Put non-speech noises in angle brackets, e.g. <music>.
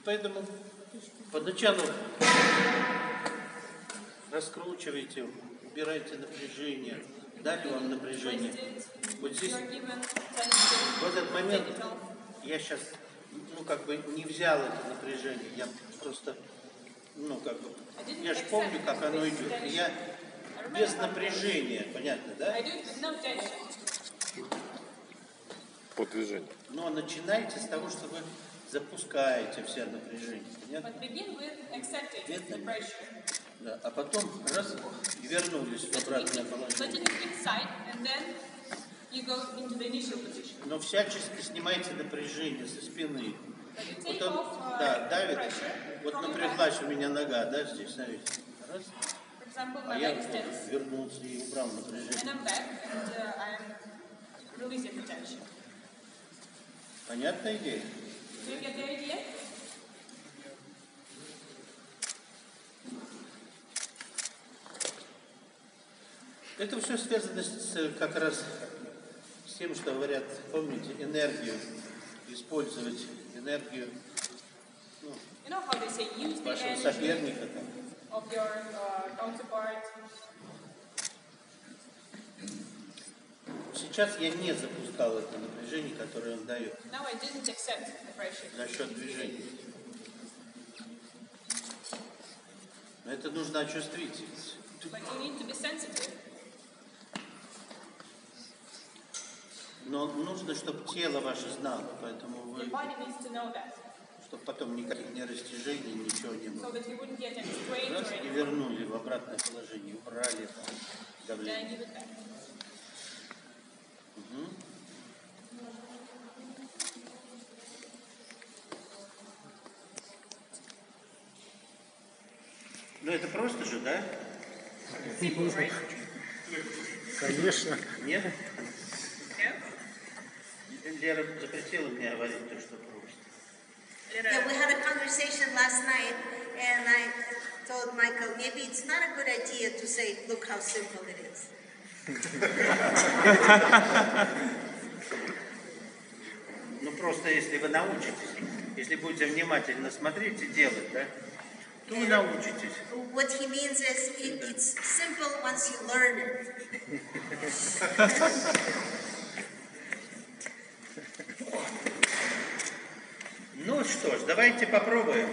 И поэтому поначалу раскручивайте, убирайте напряжение, дали вам напряжение. Вот здесь, в этот момент, я сейчас, ну, как бы не взял это напряжение, я просто, ну, как бы, я же помню, как оно идет. И я без напряжения, понятно, да? По движению. Но начинайте с того, что вы запускаете все напряжение, the pressure. Да, а потом раз и вернулись в обратное положение. Но всячески снимайте напряжение со спины. Вот он, uh, да, давит. Вот напряглась у меня нога, да, здесь, смотрите. Раз. А я вернулся и убрал напряжение. Uh. Понятная идея? Do you get the idea? Это все связано с, э, как раз с тем, что говорят, помните, энергию, использовать энергию ну, You know how they say use вашего соперника. Там. of your uh, counterpart. Сейчас я не запускал это напряжение, которое он дает за счет движения. Но это нужна чувствительность. But you need to be sensitive. Но нужно, чтобы тело ваше знало, поэтому вы, чтобы потом никаких не растяжений, ничего не So было. strain Раз и вернули в обратное положение, убрали давление. Ну это просто же, да? Конечно. Нет? Лера запретила мне говорить то, что просто. Yeah, we had a conversation last night, and I told Michael maybe it's not a good idea to say, "Look how simple it is." <laughs> Ну просто если вы научитесь, если будете внимательно смотреть и делать, да, вы научитесь. What he means is it, it's simple once you learn it. Ну что ж, давайте попробуем.